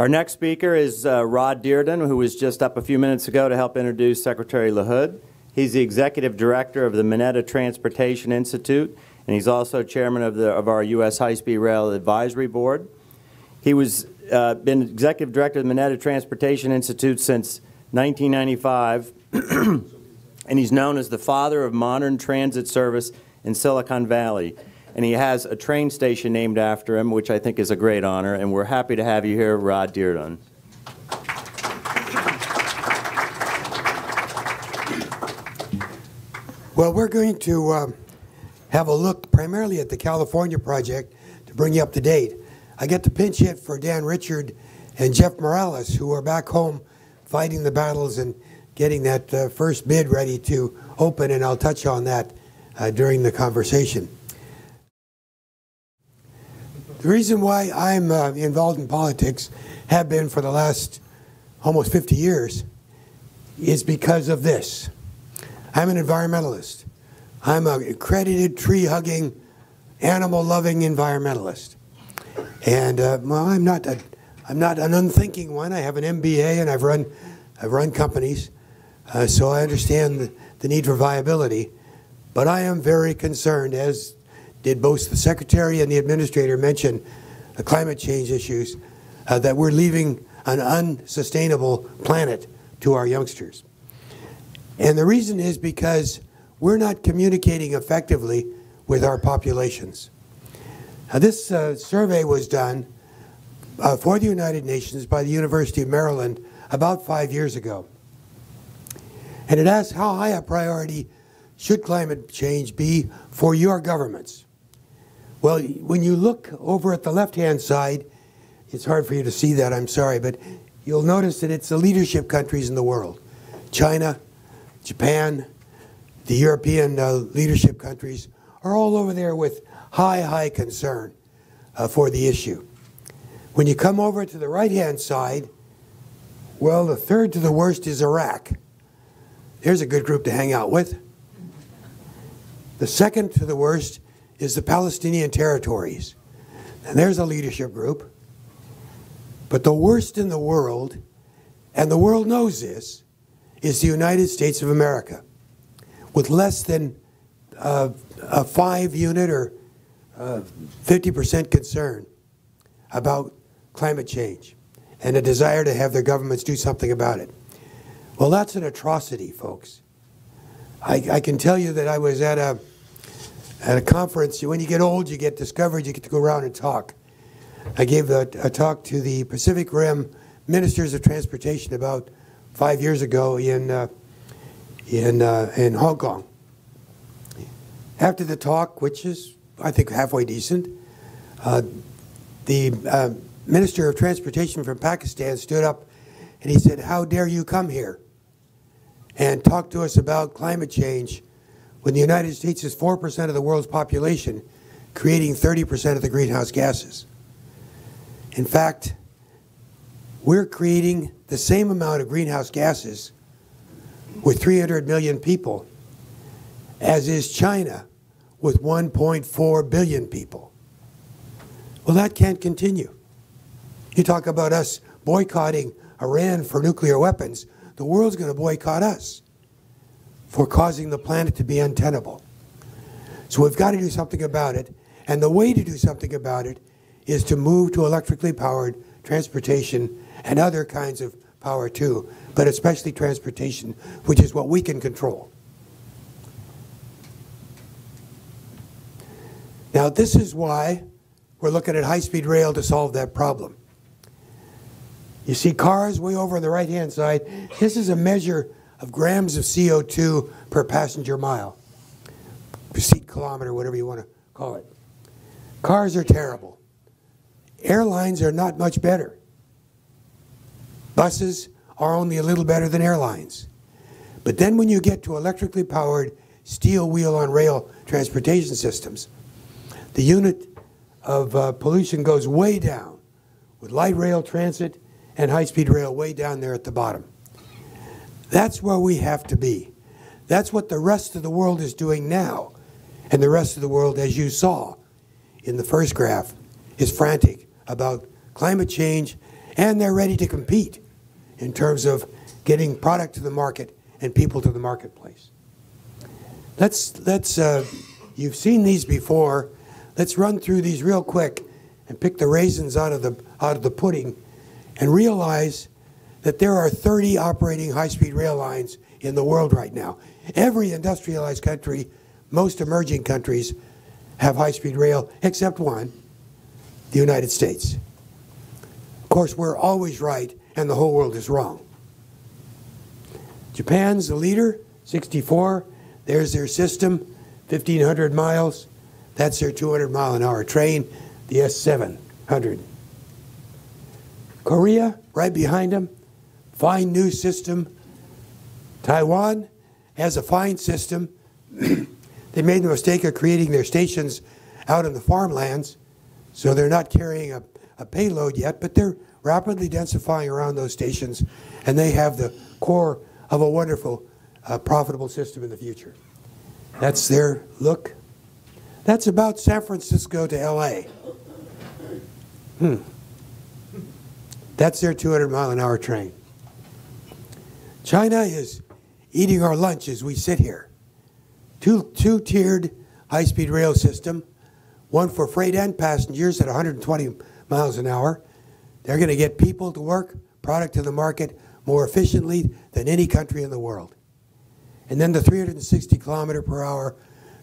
Our next speaker is uh, Rod Diridon, who was just up a few minutes ago to help introduce Secretary LaHood. He's the executive director of the Mineta Transportation Institute, and he's also chairman of, the, of our U.S. High-Speed Rail Advisory Board. He was uh, been executive director of the Mineta Transportation Institute since 1995, and he's known as the father of modern transit service in Silicon Valley. And he has a train station named after him, which I think is a great honor. And we're happy to have you here, Rod Diridon. Well, we're going to um, have a look primarily at the California project to bring you up to date. I get to pinch hit for Dan Richard and Jeff Morales, who are back home fighting the battles and getting that uh, first bid ready to open, and I'll touch on that uh, during the conversation. The reason why I'm uh, involved in politics, have been for the last almost 50 years, is because of this. I'm an environmentalist. I'm an accredited tree hugging, animal loving environmentalist. And uh, well, I'm not a, I'm not an unthinking one. I have an MBA and I've run I've run companies, uh, so I understand the, the, need for viability. But I am very concerned, as did both the secretary and the administrator mention the climate change issues, uh, that we're leaving an unsustainable planet to our youngsters. And the reason is because we're not communicating effectively with our populations. Now, this uh, survey was done uh, for the United Nations by the University of Maryland about five years ago. And it asks how high a priority should climate change be for your governments? Well, when you look over at the left-hand side, it's hard for you to see that, I'm sorry, but you'll notice that it's the leadership countries in the world. China, Japan, the European uh, leadership countries are all over there with high, high concern uh, for the issue. When you come over to the right-hand side, well, the third to the worst is Iraq. There's a good group to hang out with. The second to the worst is the Palestinian territories. And there's a leadership group. But the worst in the world, and the world knows this, is the United States of America, with less than uh, a five unit or 50% uh, concern about climate change and a desire to have their governments do something about it. Well, that's an atrocity, folks. I, I can tell you that I was at a, at a conference. When you get old, you get discovered, you get to go around and talk. I gave a, a talk to the Pacific Rim Ministers of Transportation about five years ago in, uh, in, uh, in Hong Kong. After the talk, which is, I think, halfway decent, uh, the uh, Minister of Transportation from Pakistan stood up and he said, How dare you come here and talk to us about climate change when the United States is 4% of the world's population, creating 30% of the greenhouse gases? In fact, we're creating the same amount of greenhouse gases with 300 million people as is China with 1.4 billion people. Well, that can't continue. You talk about us boycotting Iran for nuclear weapons, the world's going to boycott us for causing the planet to be untenable. So we've got to do something about it. And the way to do something about it is to move to electrically powered transportation and other kinds of power too, but especially transportation, which is what we can control. Now, this is why we're looking at high-speed rail to solve that problem. You see cars way over on the right-hand side. This is a measure of grams of CO2 per passenger mile, per seat kilometer, whatever you want to call it. Cars are terrible. Airlines are not much better. Buses are only a little better than airlines. But then when you get to electrically powered steel wheel on rail transportation systems, the unit of uh, pollution goes way down with light rail transit and high-speed rail way down there at the bottom. That's where we have to be. That's what the rest of the world is doing now. And the rest of the world, as you saw in the first graph, is frantic about climate change and they're ready to compete in terms of getting product to the market and people to the marketplace. Let's, let's uh, you've seen these before. Let's run through these real quick and pick the raisins out of the, out of the pudding and realize that there are 30 operating high-speed rail lines in the world right now. Every industrialized country, most emerging countries, have high-speed rail except one, the United States. Of course, we're always right and the whole world is wrong. Japan's the leader, 64. There's their system, 1,500 miles. That's their 200 mile an hour train, the S700. Korea, right behind them, fine new system. Taiwan has a fine system. they made the mistake of creating their stations out in the farmlands, so they're not carrying a, a payload yet, but they're rapidly densifying around those stations, and they have the core of a wonderful, uh, profitable system in the future. That's their look. That's about San Francisco to LA. Hmm. That's their 200 mile an hour train. China is eating our lunch as we sit here. Two, two tiered high speed rail system, one for freight and passengers at 120 miles an hour. They're going to get people to work, product to the market more efficiently than any country in the world. And then the 360 kilometer per hour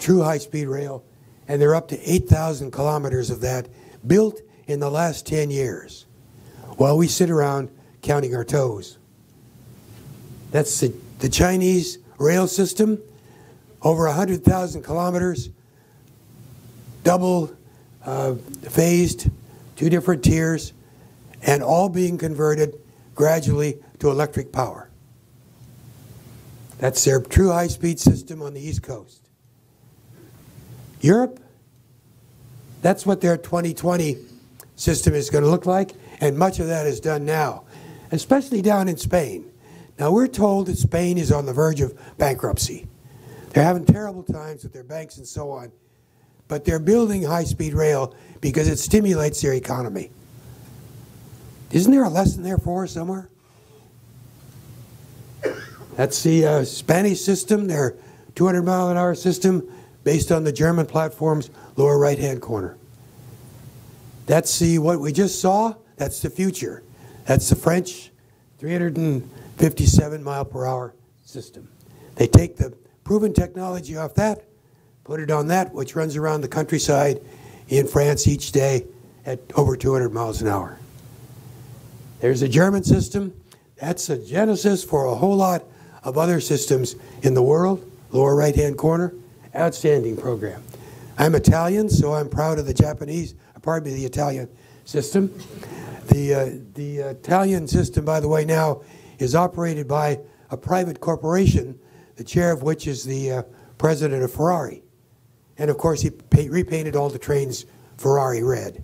true high speed rail, and they're up to 8,000 kilometers of that built in the last 10 years while we sit around counting our toes. That's the, the Chinese rail system, over 100,000 kilometers, double uh, phased, two different tiers, and all being converted gradually to electric power. That's their true high speed system on the East Coast. Europe, that's what their 2020 system is going to look like, and much of that is done now, especially down in Spain. Now, we're told that Spain is on the verge of bankruptcy. They're having terrible times with their banks and so on, but they're building high speed rail because it stimulates their economy. Isn't there a lesson there for us somewhere? That's the uh, Spanish system, their 200 mile an hour system based on the German platform's lower right hand corner. That's the what we just saw, that's the future. That's the French 357 mile per hour system. They take the proven technology off that, put it on that, which runs around the countryside in France each day at over 200 miles an hour. There's a German system. That's a genesis for a whole lot of other systems in the world. Lower right hand corner. Outstanding program. I'm Italian, so I'm proud of the Japanese, pardon me, the Italian system. The, uh, the Italian system, by the way, now is operated by a private corporation, the chair of which is the uh, president of Ferrari. And of course, he repainted all the trains Ferrari red.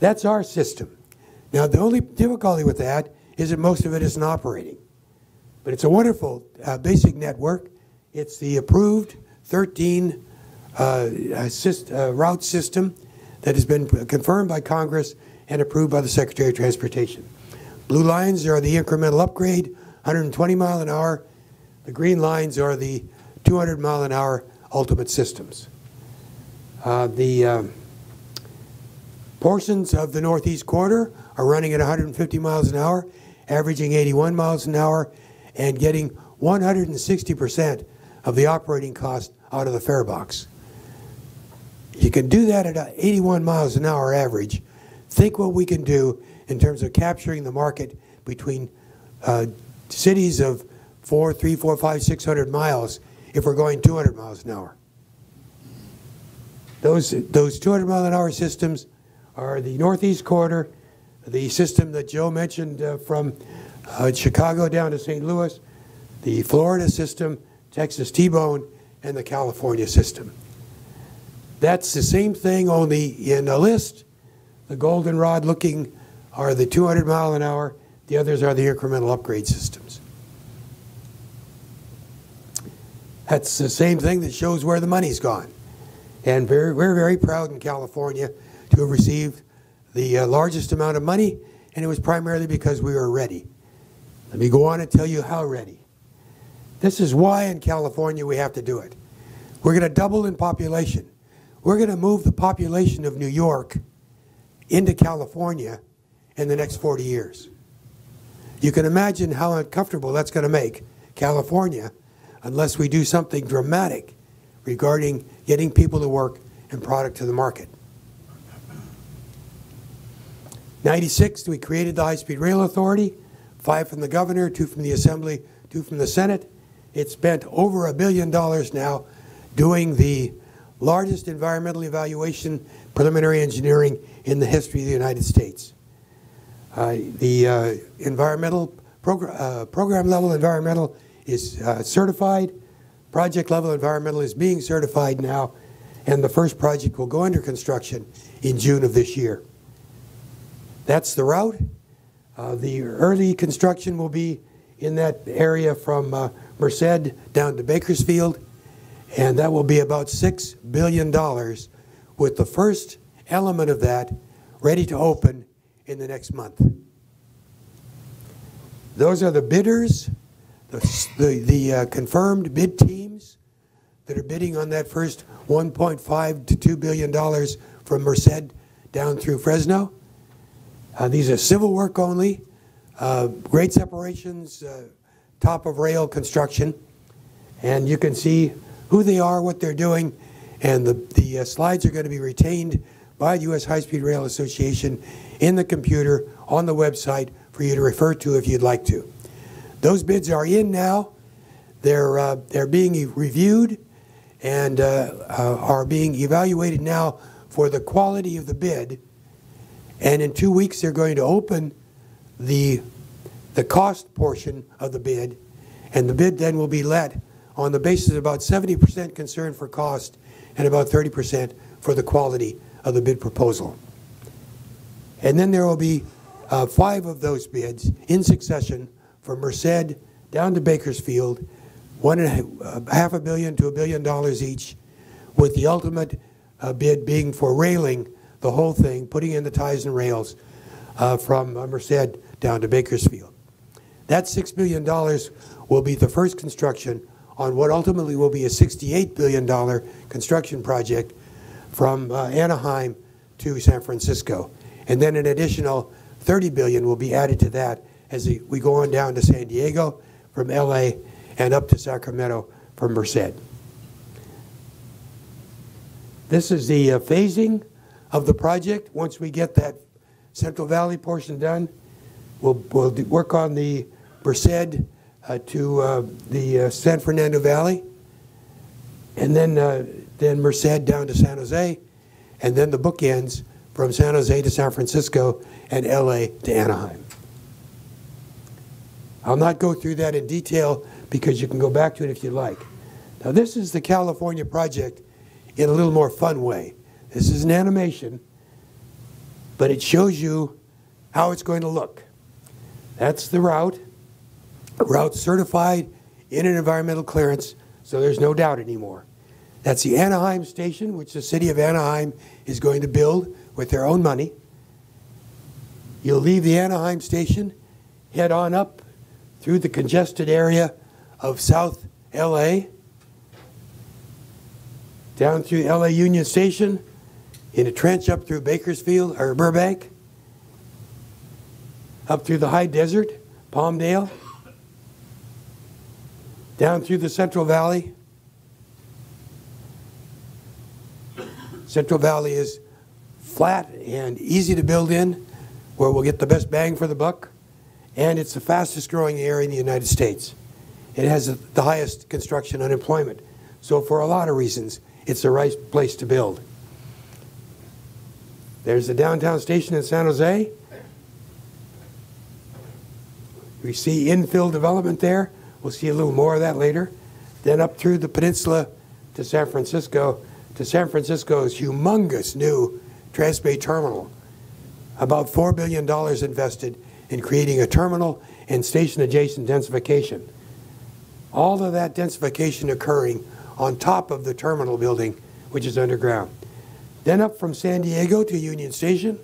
That's our system. Now, the only difficulty with that is that most of it isn't operating. But it's a wonderful uh, basic network. It's the approved 13 uh, assist, uh, route system that has been confirmed by Congress and approved by the Secretary of Transportation. Blue lines are the incremental upgrade, 120 mile an hour. The green lines are the 200 mile an hour ultimate systems. Uh, the um, portions of the Northeast Corridor are running at 150 miles an hour, averaging 81 miles an hour, and getting 160% of the operating cost out of the fare box. You can do that at 81 miles an hour average. Think what we can do in terms of capturing the market between uh, cities of four, three, four, five, six hundred miles if we're going 200 miles an hour. Those, those 200 mile an hour systems are the Northeast Corridor the system that Joe mentioned uh, from uh, Chicago down to St. Louis, the Florida system, Texas T-bone, and the California system. That's the same thing, only in a list. The goldenrod looking are the 200 mile an hour. The others are the incremental upgrade systems. That's the same thing that shows where the money's gone. And very, we're very proud in California to have received the uh, largest amount of money, and it was primarily because we were ready. Let me go on and tell you how ready. This is why in California we have to do it. We're going to double in population. We're going to move the population of New York into California in the next 40 years. You can imagine how uncomfortable that's going to make California unless we do something dramatic regarding getting people to work and product to the market. 96, we created the High Speed Rail Authority, five from the governor, two from the Assembly, two from the Senate. It spent over a billion dollars now doing the largest environmental evaluation preliminary engineering in the history of the United States. Uh, the uh, environmental progr uh, program level environmental is certified. Project level environmental is being certified now, and the first project will go under construction in June of this year. That's the route. Uh, the early construction will be in that area from uh, Merced down to Bakersfield, and that will be about $6 billion, with the first element of that ready to open in the next month. Those are the bidders, the, the, the uh, confirmed bid teams that are bidding on that first 1.5 to 2 billion dollars from Merced down through Fresno. Uh, these are civil work only, uh, grade separations, uh, top of rail construction, and you can see who they are, what they're doing, and the, the uh, slides are going to be retained by the U.S. High Speed Rail Association in the computer on the website for you to refer to if you'd like to. Those bids are in now. They're, uh, they're being reviewed and uh, are being evaluated now for the quality of the bid and in two weeks, they're going to open the, the cost portion of the bid, and the bid then will be let on the basis of about 70% concern for cost and about 30% for the quality of the bid proposal. And then there will be uh, five of those bids in succession from Merced down to Bakersfield, one and a uh, half a billion to a billion dollars each, with the ultimate uh, bid being for railing the whole thing, putting in the ties and rails uh, from uh, Merced down to Bakersfield. That $6 billion will be the first construction on what ultimately will be a $68 billion construction project from uh, Anaheim to San Francisco. And then an additional 30 billion will be added to that as we go on down to San Diego from LA and up to Sacramento from Merced. This is the uh, phasing of the project. Once we get that Central Valley portion done, we'll, we'll work on the Merced uh, to uh, the uh, San Fernando Valley, and then, uh, then Merced down to San Jose, and then the bookends from San Jose to San Francisco and LA to Anaheim. I'll not go through that in detail because you can go back to it if you like. Now, this is the California project in a little more fun way. This is an animation, but it shows you how it's going to look. That's the route. Route certified in an environmental clearance, so there's no doubt anymore. That's the Anaheim station, which the city of Anaheim is going to build with their own money. You'll leave the Anaheim station, head on up through the congested area of South LA, down through LA Union Station, in a trench up through Bakersfield or Burbank, up through the high desert, Palmdale, down through the Central Valley. Central Valley is flat and easy to build in, where we'll get the best bang for the buck, and it's the fastest growing area in the United States. It has the highest construction unemployment. So for a lot of reasons, it's the right place to build. There's the downtown station in San Jose. We see infill development there. We'll see a little more of that later. Then up through the peninsula to San Francisco, to San Francisco's humongous new Transbay Terminal. About $4 billion invested in creating a terminal and station adjacent densification. All of that densification occurring on top of the terminal building, which is underground. Then up from San Diego to Union Station,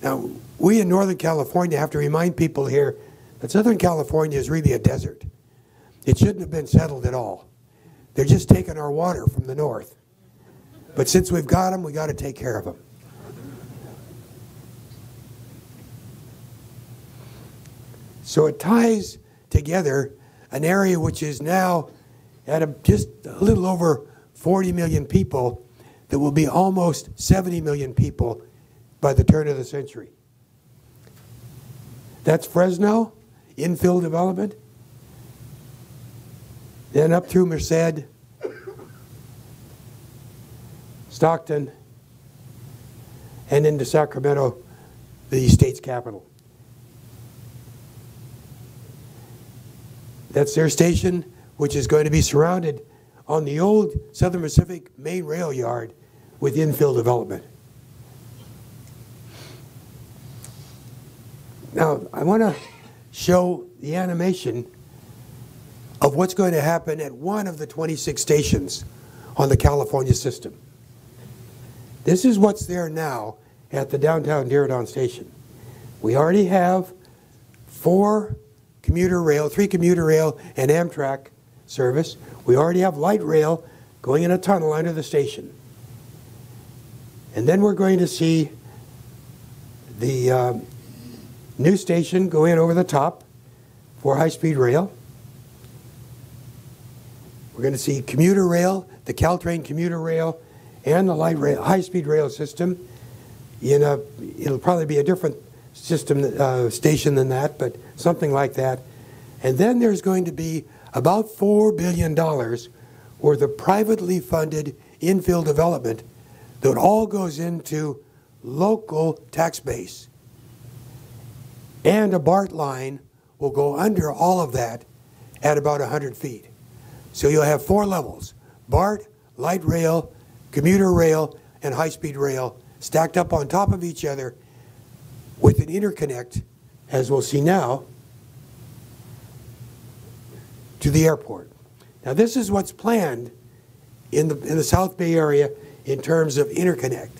Now, we in Northern California have to remind people here that Southern California is really a desert. It shouldn't have been settled at all. They're just taking our water from the north. But since we've got them, we got to take care of them. So it ties together an area which is now at a, just a little over 40 million people that will be almost 70 million people by the turn of the century. That's Fresno, infill development. Then up through Merced, Stockton, and into Sacramento, the state's capital. That's their station, which is going to be surrounded on the old Southern Pacific main rail yard with infill development. Now, I want to show the animation of what's going to happen at one of the 26 stations on the California system. This is what's there now at the downtown Diridon station. We already have four commuter rail, three commuter rail and Amtrak service. We already have light rail going in a tunnel under the station. And then we're going to see the uh, new station go in over the top for high-speed rail. We're going to see commuter rail, the Caltrain commuter rail, and the light rail, high-speed rail system. In a, it'll probably be a different system uh, station than that, but something like that. And then there's going to be about $4 billion worth of privately funded infill development that all goes into local tax base. And a BART line will go under all of that at about 100 feet. So you'll have four levels, BART, light rail, commuter rail, and high-speed rail stacked up on top of each other with an interconnect, as we'll see now, to the airport. Now this is what's planned in the, in the South Bay area in terms of interconnect.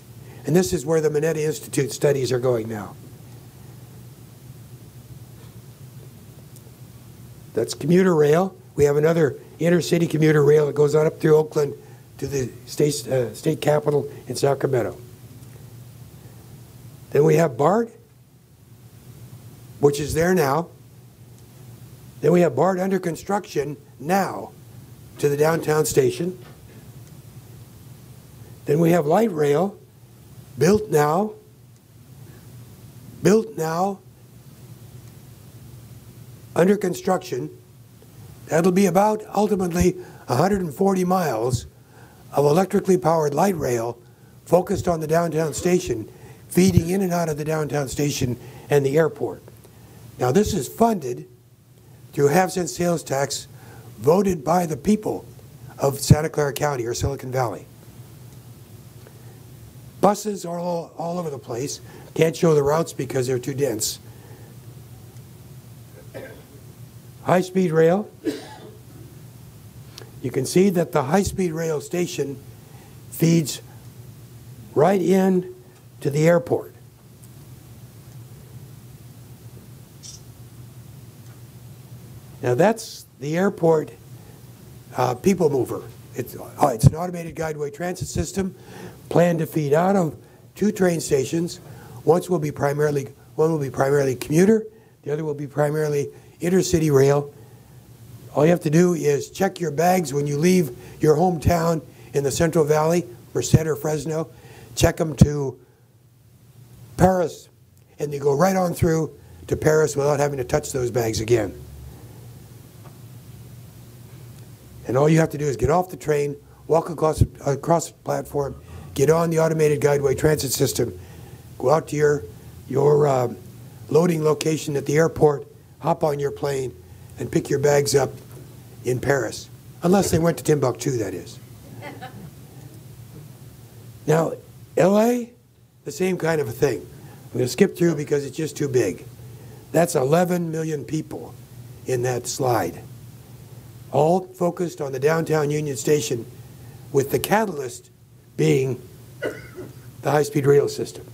And this is where the Mineta Institute studies are going now. That's commuter rail. We have another intercity commuter rail that goes on up through Oakland to the state, uh, state capital in Sacramento. Then we have BART, which is there now. Then we have BART under construction now to the downtown station. Then we have light rail built now, built now, under construction. That'll be about ultimately 140 miles of electrically powered light rail focused on the downtown station, feeding in and out of the downtown station and the airport. Now, this is funded through half cent sales tax voted by the people of Santa Clara County or Silicon Valley. Buses are all, all over the place. Can't show the routes because they're too dense. High-speed rail. You can see that the high-speed rail station feeds right in to the airport. Now that's the airport uh, people mover. It's, uh, it's an automated guideway transit system planned to feed out of two train stations. Once will be primarily, one will be primarily commuter, the other will be primarily intercity rail. All you have to do is check your bags when you leave your hometown in the Central Valley, Merced or Fresno. Check them to Paris, and you go right on through to Paris without having to touch those bags again. And all you have to do is get off the train, walk across, across the platform, get on the automated guideway transit system, go out to your, your uh, loading location at the airport, hop on your plane, and pick your bags up in Paris. Unless they went to Timbuktu, that is. Now, LA, the same kind of a thing. I'm going to skip through because it's just too big. That's 11 million people in that slide all focused on the downtown Union Station with the catalyst being the high-speed rail system.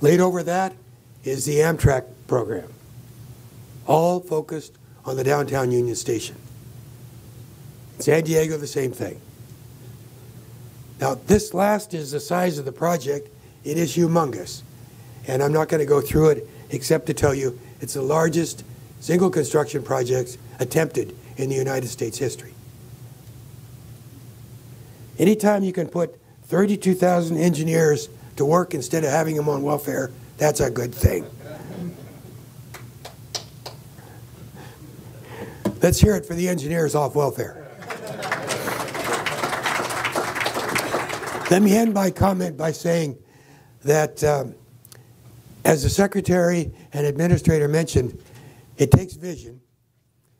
Laid over that is the Amtrak program, all focused on the downtown Union Station. San Diego, the same thing. Now, this last is the size of the project. It is humongous. And I'm not going to go through it except to tell you it's the largest single construction project attempted in the United States history. Anytime you can put 32,000 engineers to work instead of having them on welfare, that's a good thing. Let's hear it for the engineers off welfare. Let me end my comment by saying that, um, as the secretary and administrator mentioned, it takes vision,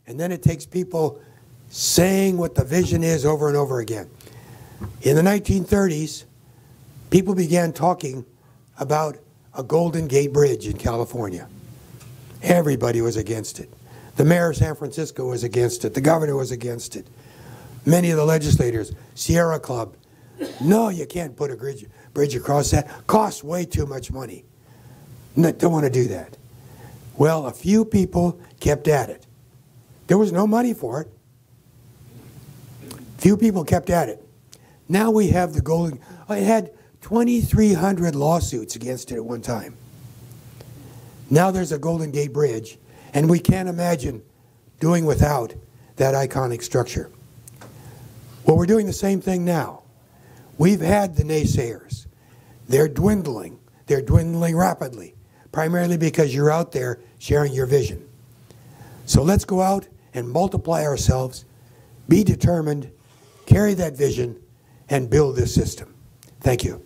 and then it takes people saying what the vision is over and over again. In the 1930s, people began talking about a Golden Gate Bridge in California. Everybody was against it. The mayor of San Francisco was against it. The governor was against it. Many of the legislators, Sierra Club, no, you can't put a bridge, bridge across that. Costs way too much money. No, don't want to do that. Well, a few people kept at it. There was no money for it. Few people kept at it. Now we have the golden. It had 2,300 lawsuits against it at one time. Now there's a Golden Gate Bridge, and we can't imagine doing without that iconic structure. Well, we're doing the same thing now. We've had the naysayers. They're dwindling. They're dwindling rapidly, primarily because you're out there sharing your vision. So let's go out and multiply ourselves, be determined, carry that vision, and build this system. Thank you.